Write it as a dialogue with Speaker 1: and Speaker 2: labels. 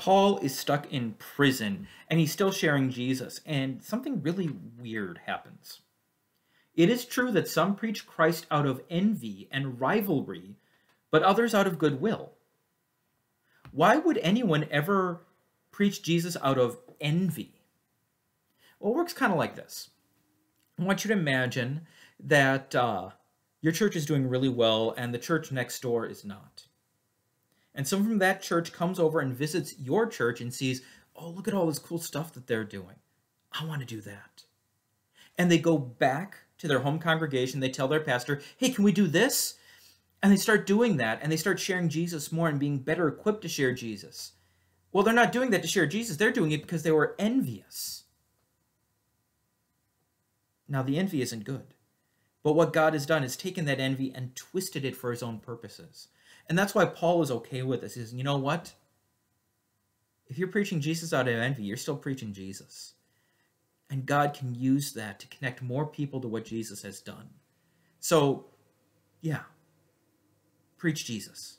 Speaker 1: Paul is stuck in prison and he's still sharing Jesus, and something really weird happens. It is true that some preach Christ out of envy and rivalry, but others out of goodwill. Why would anyone ever preach Jesus out of envy? Well, it works kind of like this. I want you to imagine that uh, your church is doing really well and the church next door is not. And someone from that church comes over and visits your church and sees, oh, look at all this cool stuff that they're doing. I want to do that. And they go back to their home congregation. They tell their pastor, hey, can we do this? And they start doing that and they start sharing Jesus more and being better equipped to share Jesus. Well, they're not doing that to share Jesus. They're doing it because they were envious. Now, the envy isn't good. But what God has done is taken that envy and twisted it for his own purposes. And that's why Paul is okay with this. Is you know what? If you're preaching Jesus out of envy, you're still preaching Jesus. And God can use that to connect more people to what Jesus has done. So, yeah, preach Jesus.